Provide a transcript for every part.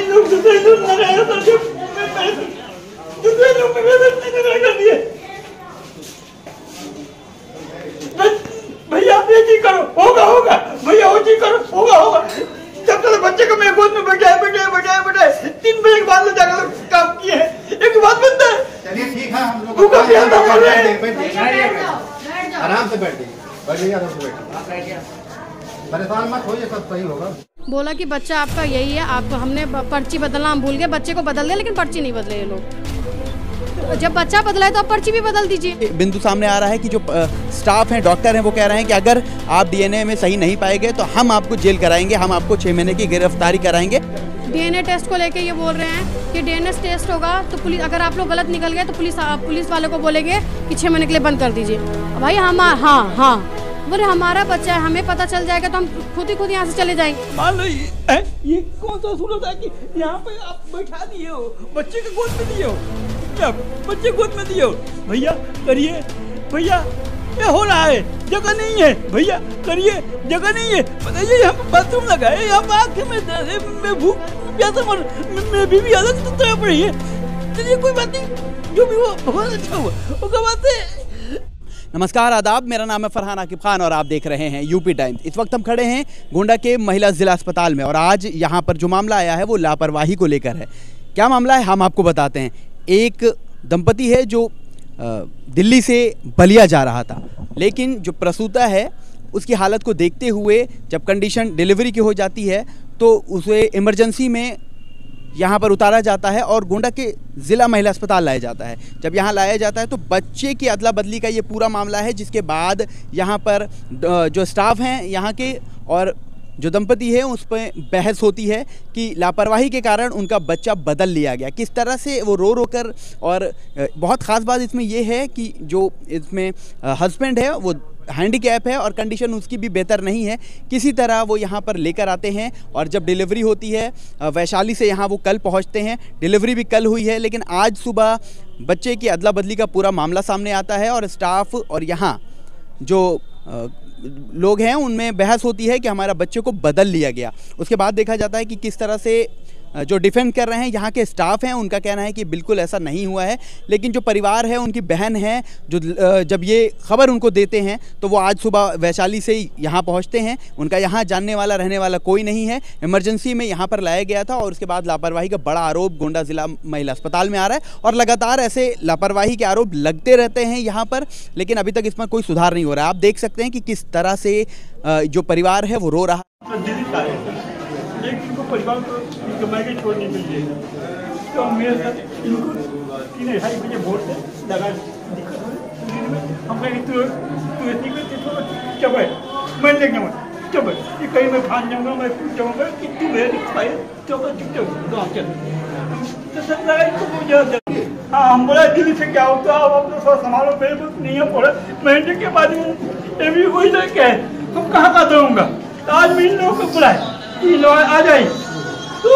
इन लोग दूसरे लोग न रहे तो जो पैसे दूसरे लोग मेरे साथ नहीं रह कर दिए भैया आप ये चीज़ करो होगा होगा भैया वो चीज़ करो होगा होगा जब तक बच्चे को मेरे गोद में बैठाए बैठाए बैठाए बैठाए तीन बजे के बाद जाकर काम किए एक बात बनता है चलिए ठीक है हम लोग भूखा प्यासा मर रहे हैं। बैठ जाइए। आराम से बैठ जाइए परेशान मत होइए सब सही होगा। बोला कि बच्चा आपका यही है आपको हमने पर्ची बदलना हम भूल गए बच्चे को बदल दिया लेकिन पर्ची नहीं बदले ये लोग। जब बच्चा बदला है तो आप पर्ची भी बदल दीजिए। बिंदु सामने आ रहा है कि जो स्टाफ हैं डॉक्टर हैं वो कह रहे हैं कि अगर आप डीएनए में सही नहीं पाए गए तो हम आपको जेल कराएँगे हम आपको छः महीने की गिरफ्तारी कराएँगे। डीएनए टेस्ट को लेके ये बोल रहे हैं कि डीएनए टेस्ट होगा तो पुलिस अगर आप लोग गलत निकल गए तो पुलिस पुलिस वाले को बोलेंगे कि छः महीने के लिए बंद कर दीजिए। भाई हम हाँ हाँ। बोले, हमारा बच्चा है, हमें पता चल जाएगा तो हम खुद ही खुद यहाँ से चले जाएँगे। मान लो ये ये कौन सा सूरत है कि यहाँ पे आप बैठा दिए हो, बच्चे के गोद में दिए हो? बच्चे गोद में दिए हो? भैया, करिए, भैया, ये हो रहा है, जगह नहीं है। भैया, करिए, जगह नहीं है। बताइए, यहाँ बाथरूम लगा है, यहाँ आके मैं मैं भूख, प्यासा मर, मैं- मैं बीवी अलग तो तरह पड़ी है। चलिए, कोई बात नहीं, जो भी हुआ बहुत अच्छा हुआ। उसके बाद से नमस्कार, आदाब। मेरा नाम है फरहान आकिब खान और आप देख रहे हैं यूपी टाइम्स। इस वक्त हम खड़े हैं गोंडा के महिला जिला अस्पताल में और आज यहाँ पर जो मामला आया है वो लापरवाही को लेकर है। क्या मामला है? हम आपको बताते हैं। एक दंपति है जो दिल्ली से बलिया जा रहा था, लेकिन जो प्रसूता है, उसकी हालत को देखते हुए जब कंडीशन डिलीवरी की हो जाती है तो उसे इमरजेंसी में यहाँ पर उतारा जाता है और गोंडा के ज़िला महिला अस्पताल लाया जाता है। जब यहाँ लाया जाता है तो बच्चे की अदला बदली का ये पूरा मामला है, जिसके बाद यहाँ पर जो स्टाफ हैं यहाँ के और जो दंपति है, उस पर बहस होती है कि लापरवाही के कारण उनका बच्चा बदल लिया गया। किस तरह से वो रो रो कर और बहुत ख़ास बात इसमें ये है कि जो इसमें हस्बैंड है, वो हैंडीकैप है और कंडीशन उसकी भी बेहतर नहीं है। किसी तरह वो यहाँ पर लेकर आते हैं और जब डिलीवरी होती है वैशाली से यहाँ वो कल पहुँचते हैं। डिलीवरी भी कल हुई है लेकिन आज सुबह बच्चे की अदला बदली का पूरा मामला सामने आता है और स्टाफ और यहाँ जो अ, लोग हैं उनमें बहस होती है कि हमारा बच्चे को बदल लिया गया। उसके बाद देखा जाता है कि किस तरह से जो डिफेंड कर रहे हैं, यहाँ के स्टाफ हैं, उनका कहना है कि बिल्कुल ऐसा नहीं हुआ है। लेकिन जो परिवार है, उनकी बहन है, जो जब ये खबर उनको देते हैं तो वो आज सुबह वैशाली से ही यहाँ पहुँचते हैं। उनका यहाँ जानने वाला, रहने वाला कोई नहीं है। इमरजेंसी में यहाँ पर लाया गया था और उसके बाद लापरवाही का बड़ा आरोप गोंडा जिला महिला अस्पताल में आ रहा है। और लगातार ऐसे लापरवाही के आरोप लगते रहते हैं यहाँ पर, लेकिन अभी तक इसमें कोई सुधार नहीं हो रहा है। आप देख सकते हैं कि किस तरह से जो परिवार है, वो रो रहा तो लेकिन इनको परिवार को कमाई के छोड़ने के लिए तो मेरे साथ इनको तीन ढाई बजे वोट लगा हम कहेंगे, तू तू ऐसी करती तो चुप मैं ले जाऊँगा चुप ये कहीं मैं खान जाऊँगा, मैं कूद जाऊँगा कि तू मेरे दिखाए चुप है? चुप चुप तो आप चल तो सर, लगा इसको मुझे हाँ हम बोला, दिल्ली से क्या होता है अब तो सब संभालो, मेरे को नहीं है पड़ा महीने के बाद ये भी वही लड़के है? तुम कहाँ का दूँगा तो आज मैं लोगों को बुलाए कि लोग आ जाए तो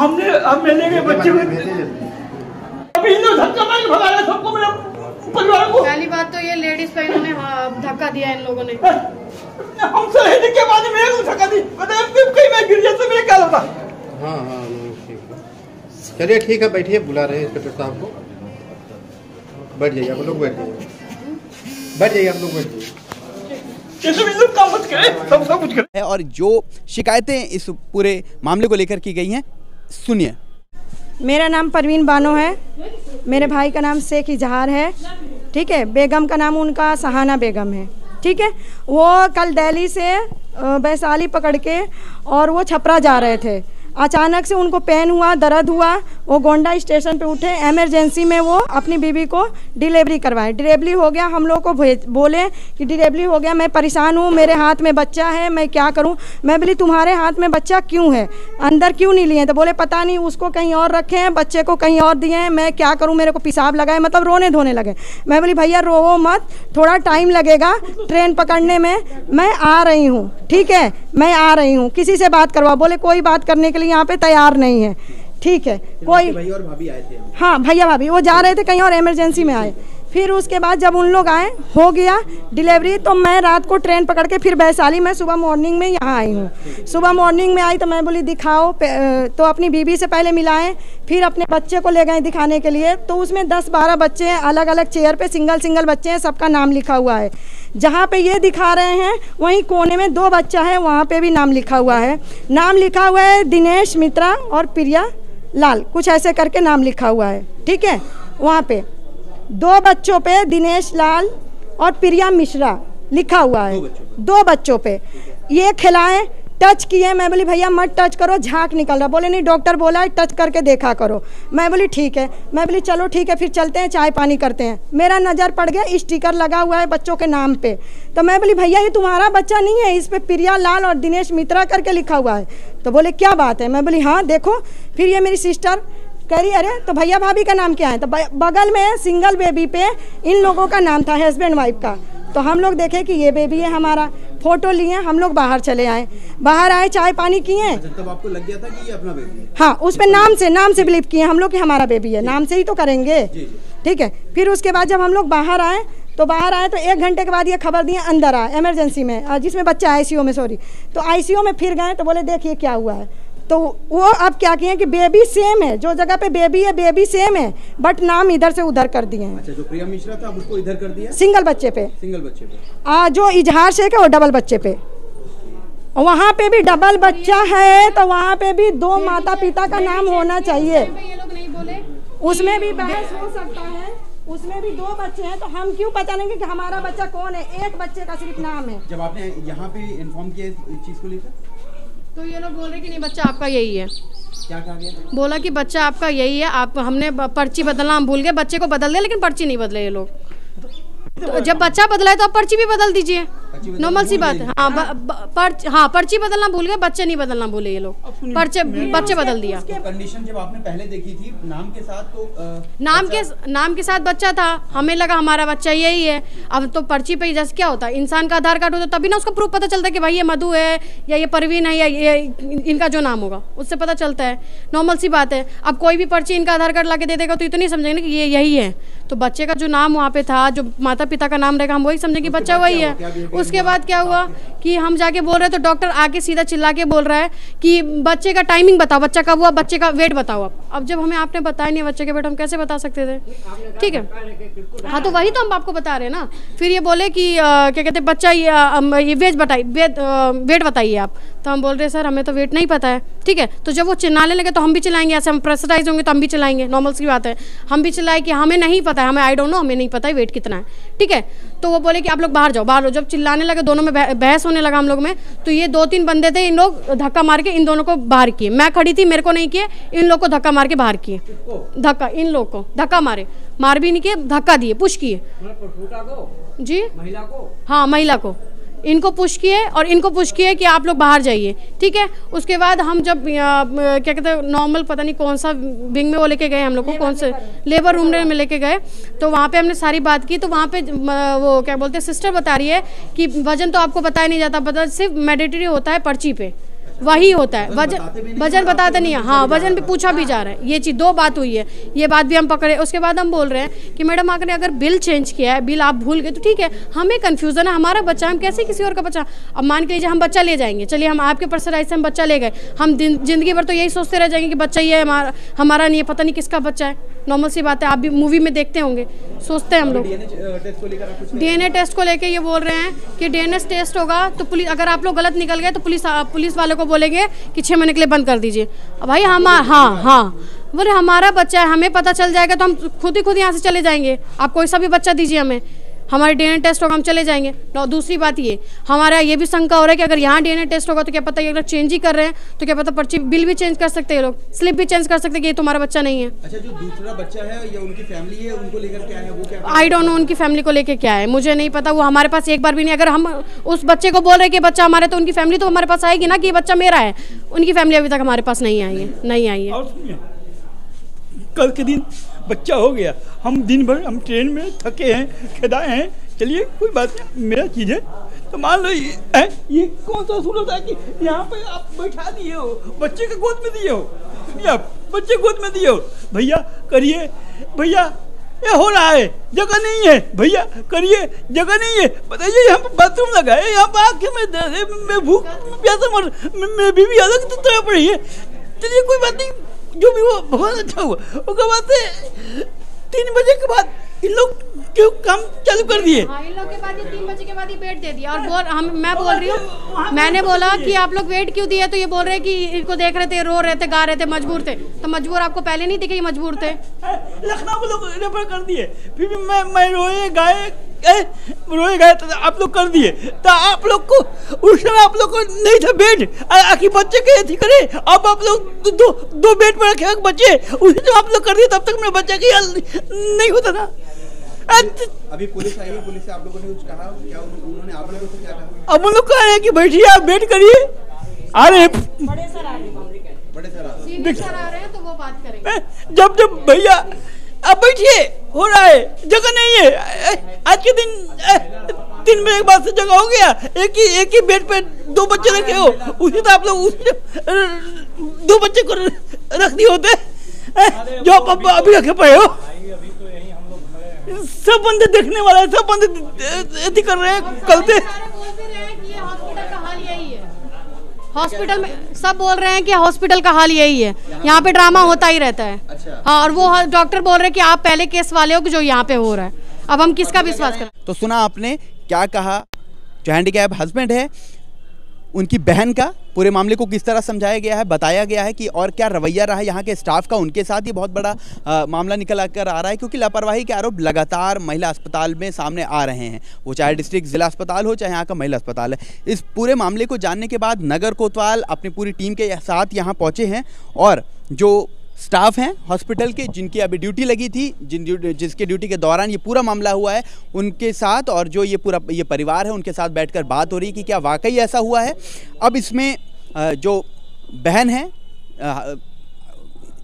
हमने हम मिलने के बच्चे को अभी इन लोग धक्का मार के भगा रहे सबको मेरा परिवार को। पहली बात तो ये लेडीज़ पे इन्होंने हाँ, धक्का दिया इन लोगों ने। हमसे रहने के बाद मेरे को धक्का दी बताए फिर कहीं मैं गिर जाता मेरे क्या होता। हाँ हाँ है। चलिए ठीक है बैठिए बुला रहे हैं इंस्पेक्टर साहब को। बैठ जाइए आप लोग बैठ जाइए। बैठ जाइए आप लोग बैठ जाइए। सब इन लोग काम मत करे। सब सब कुछ करे। और जो शिकायतें इस पूरे मामले को लेकर की गई हैं सुनिए। मेरा नाम परवीन बानो है। मेरे भाई का नाम शेख इजहार है। ठीक है? बेगम का नाम उनका सहाना बेगम है। ठीक है? वो कल दिल्ली से वैशाली पकड़ के और वो छपरा जा रहे थे। अचानक से उनको पेन हुआ, दर्द हुआ, वो गोंडा स्टेशन पे उठे इमरजेंसी में वो अपनी बीवी को डिलीवरी करवाए। डिलीवरी हो गया, हम लोग को बोले कि डिलीवरी हो गया, मैं परेशान हूँ, मेरे हाथ में बच्चा है, मैं क्या करूँ? मैं बोली, तुम्हारे हाथ में बच्चा क्यों है? अंदर क्यों नहीं लिए? तो बोले, पता नहीं, उसको कहीं और रखे हैं, बच्चे को कहीं और दिए हैं, मैं क्या करूँ? मेरे को पेशाब लगाए मतलब रोने धोने लगे। मैं बोली, भैया रोवो मत, थोड़ा टाइम लगेगा ट्रेन पकड़ने में, मैं आ रही हूँ, ठीक है? मैं आ रही हूँ, किसी से बात करवा बोले, कोई बात करने के लिए यहाँ पे तैयार नहीं है। ठीक है कोई भाई और भाभी आए थे। हाँ भैया भाभी वो जा रहे थे कहीं और इमरजेंसी में आए। फिर उसके बाद जब उन लोग आए, हो गया डिलीवरी तो मैं रात को ट्रेन पकड़ के फिर वैशाली, मैं सुबह मॉर्निंग में यहाँ आई हूँ। सुबह मॉर्निंग में आई तो मैं बोली, दिखाओ। तो अपनी बीबी से पहले मिलाएँ, फिर अपने बच्चे को ले गए दिखाने के लिए। तो उसमें दस बारह बच्चे हैं अलग अलग चेयर पे सिंगल सिंगल बच्चे हैं, सबका नाम लिखा हुआ है। जहाँ पर ये दिखा रहे हैं, वहीं कोने में दो बच्चा है, वहाँ पर भी नाम लिखा हुआ है। नाम लिखा हुआ है दिनेश मित्रा और प्रिया लाल, कुछ ऐसे करके नाम लिखा हुआ है। ठीक है? वहाँ पे। दो बच्चों पे दिनेश लाल और प्रिया मिश्रा लिखा हुआ है। दो बच्चों पे। ये खिलाएँ टच किए मैं बोली भैया मत टच करो झाग निकल रहा बोले नहीं डॉक्टर बोला है टच करके देखा करो। मैं बोली ठीक है। मैं बोली चलो ठीक है फिर चलते हैं चाय पानी करते हैं। मेरा नज़र पड़ गया स्टिकर लगा हुआ है बच्चों के नाम पे। तो मैं बोली भैया ये तुम्हारा बच्चा नहीं है इस पे प्रिया लाल और दिनेश मित्रा करके लिखा हुआ है। तो बोले क्या बात है? मैं बोली हाँ देखो फिर ये मेरी सिस्टर कह रही अरे तो भैया भाभी का नाम क्या है? तो बगल में सिंगल बेबी पे इन लोगों का नाम था हस्बैंड वाइफ का। तो हम लोग देखे कि ये बेबी है हमारा। फ़ोटो लिए हम लोग बाहर चले आए। बाहर आए चाय पानी किए। तब आपको लग गया था कि ये अपना बेबी है? हाँ उस पर नाम से नाम से बिलीव किए हम लोग कि हमारा बेबी है। नाम से ही तो करेंगे। ठीक है? फिर उसके बाद जब हम लोग बाहर आए तो बाहर आए तो एक घंटे के बाद ये खबर दिए अंदर आए इमरजेंसी में जिसमें बच्चा आईसीयू में सॉरी तो आईसीयू में फिर गए तो बोले देखिए क्या हुआ है? तो वो अब क्या किए कि बेबी सेम है। जो जगह पे बेबी है बेबी सेम है। बट नाम इधर से उधर कर दिए हैं। अच्छा जो प्रिया मिश्रा था उसको इधर कर दिया? सिंगल बच्चे पे। सिंगल बच्चे पे। आ, जो इजहार शेख है वो डबल बच्चे पे। वहाँ पे भी डबल बच्चा है तो वहाँ पे भी दो माता पिता का नाम होना चाहिए। ये लोग नहीं बोले। उसमें भी बहस हो सकता है। उसमें भी दो बच्चे हैं तो हम क्यों पता नहीं कि हमारा बच्चा कौन है? एक बच्चे का सिर्फ़ नाम है। जब आपने यहाँ पे इन्फॉर्म किया इस चीज़ को लेकर? तो ये लोग बोल रहे कि नहीं बच्चा आपका यही है। क्या कहा गया? बोला कि बच्चा आपका यही है आप हमने पर्ची बदलना हम भूल गए बच्चे को बदल दिया लेकिन पर्ची नहीं बदले ये लोग। तो जब बच्चा बदला है तो आप पर्ची भी बदल दीजिए। नॉर्मल सी बात है। हाँ ब- हाँ पर्ची बदलना भूल गए बच्चे नहीं बदलना भूले ये लोग। पर्चे बच्चे बदल दिया। कंडीशन जब आपने पहले देखी थी नाम के साथ तो नाम के नाम के साथ बच्चा था। हमें लगा हमारा बच्चा यही है। अब तो पर्ची पे ही जैसे क्या होता है? इंसान का आधार कार्ड होता है तभी ना उसका प्रूफ पता चलता है कि भाई ये मधु है या ये परवीन है या ये इनका जो नाम होगा उससे पता चलता है। नॉर्मल सी बात है। अब कोई भी पर्ची इनका आधार कार्ड ला के दे देगा तो इतनी समझेंगे ना कि ये यही है। तो बच्चे का जो नाम वहाँ पे था जो माता पिता का नाम रहेगा हम वही समझेंगे बच्चा वही है। उसके बाद क्या हुआ कि हम जाके बोल रहे तो डॉक्टर आके सीधा चिल्ला के बोल रहा है कि बच्चे का टाइमिंग बताओ, बच्चा कब हुआ, बच्चे का वेट बताओ आप। अब जब हमें आपने बताया नहीं बच्चे के वेट हम कैसे बता सकते थे? ठीक है। हाँ तो वही तो हम आपको बता रहे हैं ना। फिर ये बोले कि क्या कहते बच्चा ये वेट बताइए वेट बताइए आप। तो हम बोल रहे हैं, सर, हमें तो वेट नहीं पता है। ठीक है। तो जब वो चिल्लाने लगे तो हम भी चिल्लाएँगे, ऐसे हम प्रेशराइज होंगे तो हम भी चिल्लाएँगे। नॉर्मल्स की बात है। हम भी चिल्लाए कि हमें नहीं पता है, हमें आई डोंट नो हमें नहीं पता है वेट कितना है। ठीक है। तो वो बोले कि, आप लोग बाहर जाओ, बाहर जब चिल्लाने लगे दोनों में बहस होने लगा हम लोग में। तो ये दो तीन बंदे थे इन लोग धक्का मार के इन दोनों को बाहर किए। मैं खड़ी थी मेरे को नहीं किए इन लोग को धक्का मार के बाहर किए। धक्का इन लोग को धक्का मारे। मार भी नहीं किए धक्का दिए पुश किए। जी? महिला को? हाँ महिला को। इनको पुश किए और इनको पुश किए कि आप लोग बाहर जाइए। ठीक है? उसके बाद हम जब आ, क्या कहते हैं नॉर्मल पता नहीं कौन सा विंग में वो लेके गए हम लोग को कौन से लेबर रूम में लेके गए। तो वहाँ पे हमने सारी बात की तो वहाँ पे वो क्या बोलते हैं सिस्टर बता रही है कि वज़न तो आपको बताया नहीं जाता पता सिर्फ़ मेडिटरी होता है पर्ची पे। वही होता है। वज़न वज़न बताते नहीं है। हाँ वज़न भी पूछा भी जा रहा है। ये चीज़ दो बात हुई है। ये बात भी हम पकड़े। उसके बाद हम बोल रहे हैं कि मैडम आपने अगर बिल चेंज किया है बिल आप भूल गए तो ठीक है। हमें कन्फ्यूज़न है। हमारा बच्चा हम कैसे किसी और का बच्चा? अब मान के लीजिए हम बच्चा ले जाएँगे। चलिए हम आपके प्रेशराइज से हम बच्चा ले गए। हम ज़िंदगी भर तो यही सोचते रह जाएँगे कि बच्चा ये है हमारा हमारा नहीं है पता नहीं किसका बच्चा है। नॉर्मल सी बात है। आप भी मूवी में देखते होंगे। सोचते हैं हम लोग। डीएनए टेस्ट को लेकर ये बोल रहे हैं कि डीएनए टेस्ट होगा तो पुलिस अगर आप लोग गलत निकल गए तो पुलिस पुलिस वाले को बोलेंगे कि छः महीने के लिए बंद कर दीजिए। भाई हम हाँ हाँ। बोले, हमारा बच्चा है, हमें पता चल जाएगा तो हम खुद ही खुद यहाँ से चले जाएँगे। आप कोई सा भी बच्चा दीजिए हमें। हमारे डीएनए टेस्ट होगा हम चले जाएँगे। और दूसरी बात ये हमारा ये भी शंका हो रहा है कि अगर यहाँ डीएनए टेस्ट होगा तो क्या पता ये अगर चेंज ही कर रहे हैं तो क्या पता पर्ची बिल भी चेंज कर सकते हैं लोग स्लिप भी चेंज कर सकते हैं कि ये तुम्हारा बच्चा नहीं है। अच्छा जो दूसरा बच्चा है या उनकी फैमिली है उनको लेकर क्या है वो क्या आई डोंट नो उनकी फैमिली को लेकर क्या है मुझे नहीं पता वो हमारे पास एक बार भी नहीं अगर हम उस बच्चे को बोल रहे कि बच्चा हमारे तो उनकी फैमिली तो हमारे पास आएगी ना कि ये बच्चा मेरा है उनकी फैमिली अभी तक हमारे पास नहीं आई है नहीं आई है। कल के दिन बच्चा हो गया। हम दिन भर हम ट्रेन में थके हैं खेदाए हैं। चलिए कोई बात नहीं मेरा चीज़ है। तो मान लो ये, ये कौन सा सूरत है कि यहाँ पे आप बैठा दिए हो बच्चे के गोद में दिए हो? या बच्चे गोद में दिए हो? भैया करिए भैया ये हो रहा है जगह नहीं है। भैया करिए जगह नहीं है। बताइए यहाँ पे बाथरूम लगा है यहाँ पे आके मैं मैं भूख मैं बीवी अलग तो तरह पड़ी है। चलिए कोई बात नहीं जो भी हुआ बहुत अच्छा हुआ। उसके बाद से तीन बजे के बाद इन लोग क्यों काम चालू कर दिए। हाँ इन लोग के बाद ये तीन बजे के बाद ही वेट दे दिया। और बोल हम मैं बोल रही हूँ मैंने बोला कि आप लोग वेट क्यों दिए? तो ये बोल रहे कि इनको देख रहे थे रो रहे थे गा रहे थे मजबूर थे। तो मजबूर आपको पहले नहीं दिखे ये मजबूर थे? लखनऊ को लोग रेफर कर दिए। फिर भी मैं मैं रोए गाए ए, रोए गए तो आप लोग कर दिए। तो आप लोग को उस समय आप लोग को नहीं था बेड। आखिर बच्चे के थी करे। अब आप लोग दो दो, बेड पर रखे बच्चे। उसी जब आप लोग कर दिए तब तक मेरे बच्चे की हाल नहीं होता था। अभी पुलिस आई है पुलिस से आप लोगों ने कुछ कहा? क्या उन्होंने आप लोगों से क्या कहा? अब उन लोग कह रहे हैं कि बैठिए आप वेट करिए। आ रहे हैं। बड़े सर आप सर आ रहे हैं तो वो बात करेंगे। जब जब भैया अब बैठिए। हो रहा है जगह नहीं है आज के दिन तीन बजे के बाद से जगह हो गया एक ही एक ही बेड पे दो बच्चे रखे हो उसी तो आप लोग उस दो बच्चे को रख दिए होते जो आप अभी रखे पड़े हो सब बंदे देखने वाले है सब बंदे कर रहे हैं कल से सारे बोल भी रहे हैं कि ये हॉस्पिटल का हाल यही है हॉस्पिटल में सब बोल रहे हैं कि हॉस्पिटल का हाल यही है। यहाँ पे ड्रामा होता ही रहता है। अच्छा। हाँ और वो डॉक्टर बोल रहे हैं कि आप पहले केस वाले हो कि जो यहाँ पे हो रहा है। अब हम किसका विश्वास करें? तो सुना आपने क्या कहा? जो हैंडीकैप हस्बैंड है उनकी बहन का पूरे मामले को किस तरह समझाया गया है बताया गया है कि और क्या रवैया रहा यहाँ के स्टाफ का उनके साथ ही बहुत बड़ा आ, मामला निकल कर आ रहा है क्योंकि लापरवाही के आरोप लगातार महिला अस्पताल में सामने आ रहे हैं। वो चाहे डिस्ट्रिक्ट जिला अस्पताल हो चाहे यहाँ का महिला अस्पताल है। इस पूरे मामले को जानने के बाद नगर कोतवाल अपनी पूरी टीम के साथ यहाँ पहुँचे हैं और जो स्टाफ हैं हॉस्पिटल के, जिनकी अभी ड्यूटी लगी थी, जिन जिसके ड्यूटी के दौरान ये पूरा मामला हुआ है, उनके साथ और जो ये पूरा, ये परिवार है, उनके साथ बैठकर बात हो रही है कि क्या वाकई ऐसा हुआ है। अब इसमें जो बहन है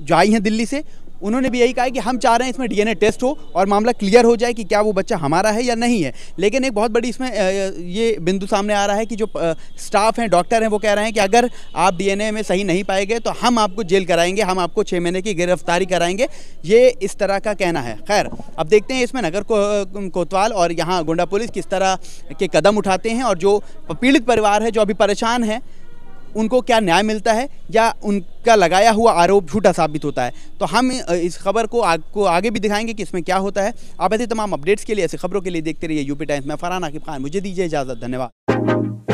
जो आई हैं दिल्ली से उन्होंने भी यही कहा कि हम चाह रहे हैं इसमें डीएनए टेस्ट हो और मामला क्लियर हो जाए कि क्या वो बच्चा हमारा है या नहीं है। लेकिन एक बहुत बड़ी इसमें ये बिंदु सामने आ रहा है कि जो स्टाफ हैं डॉक्टर हैं वो कह रहे हैं कि अगर आप डीएनए में सही नहीं पाए गए तो हम आपको जेल कराएँगे हम आपको छः महीने की गिरफ्तारी कराएँगे। ये इस तरह का कहना है। खैर अब देखते हैं इसमें नगर को, कोतवाल और यहाँ गोंडा पुलिस किस तरह के कदम उठाते हैं और जो पीड़ित परिवार है जो अभी परेशान है उनको क्या न्याय मिलता है या उनका लगाया हुआ आरोप झूठा साबित होता है? तो हम इस खबर को आपको आगे भी दिखाएँगे कि इसमें क्या होता है। आप ऐसे तमाम अपडेट्स के लिए ऐसी खबरों के लिए देखते रहिए यूपी टाइम्स। में फरहान आकिब खान, मुझे दीजिए इजाज़त, धन्यवाद।